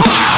Ah!